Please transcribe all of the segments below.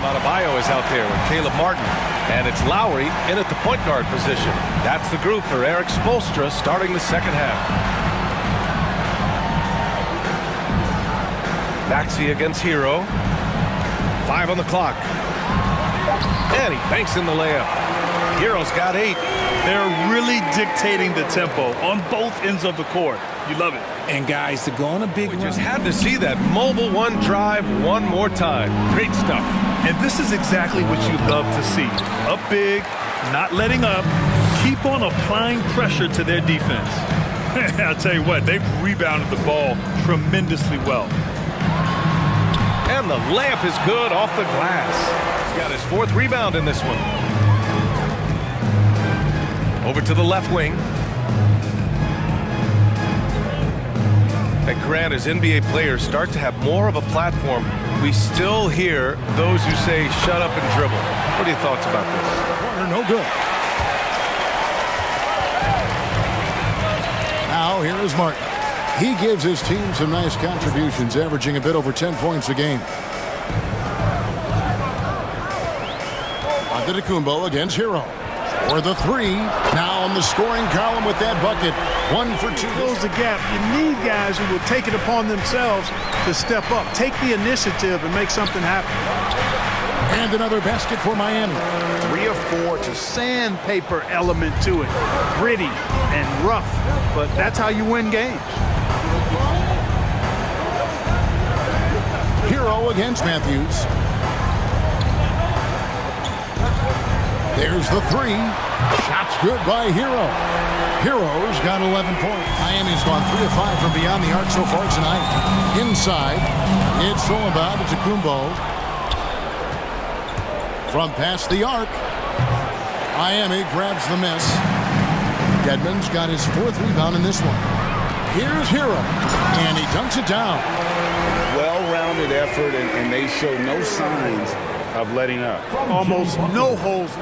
Bam Adebayo is out there with Caleb Martin. And it's Lowry in at the point guard position. That's the group for Erik Spoelstra starting the second half. Maxey against Herro. Five on the clock. And he banks in the layup. Herro's got eight. They're really dictating the tempo on both ends of the court. You love it. And guys, to go on a big We run. just had to see that mobile one drive one more time. Great stuff. And this is exactly what you love to see. Up big, not letting up, keep on applying pressure to their defense. I'll tell you what, they've rebounded the ball tremendously well. And the layup is good off the glass. He's got his fourth rebound in this one. Over to the left wing. And Grant, as NBA players start to have more of a platform, we still hear those who say, shut up and dribble. What are your thoughts about this? Corner, no good. Now, here is Martin. He gives his team some nice contributions, averaging a bit over 10 points a game. Antetokounmpo against Herro. For the three. Now on the scoring column with that bucket. One for two. close the gap. You need guys who will take it upon themselves to step up, take the initiative, and make something happen. And another basket for Miami. Three or four to sandpaper element to it. Gritty and rough, but that's how you win games. Herro against Matthews. There's the three. Shots good by Herro. Herro's got 11 points. Miami's gone 3 of 5 from beyond the arc so far tonight. Inside, it's Solomon to Kumbo. From past the arc, Miami grabs the miss. Deadman's got his fourth rebound in this one. Here's Herro, and he dunks it down. well-rounded effort, and, and they show no signs of letting up. Almost no holes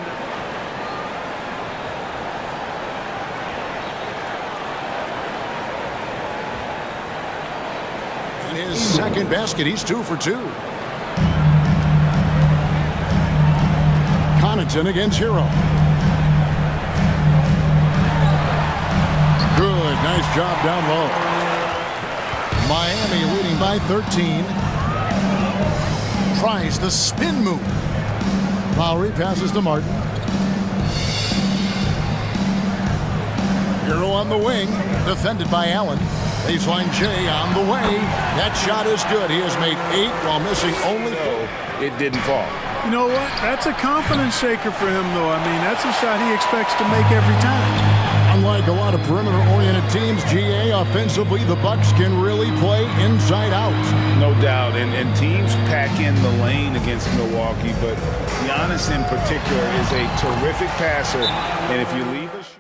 in his second basket, he's two for two. Connaughton against Herro. Good, nice job down low. Miami leading by 13. Tries the spin move. Lowry passes to Martin. Herro on the wing, defended by Allen. Baseline J on the way. That shot is good. He has made eight while missing only four. It didn't fall. You know what? That's a confidence shaker for him, though. I mean, that's a shot he expects to make every time. Unlike a lot of perimeter-oriented teams, GA offensively, the Bucks can really play inside out. No doubt. And, and teams pack in the lane against Milwaukee, but Giannis in particular is a terrific passer. And if you leave a